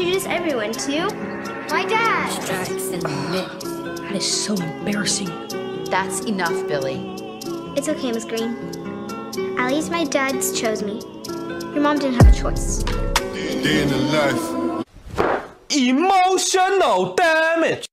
introduce everyone to my dad. That is so embarrassing. That's enough, Billy. It's okay, Miss Green. At least my dad chose me. Your mom didn't have a choice. Day in the life. Emotional damage.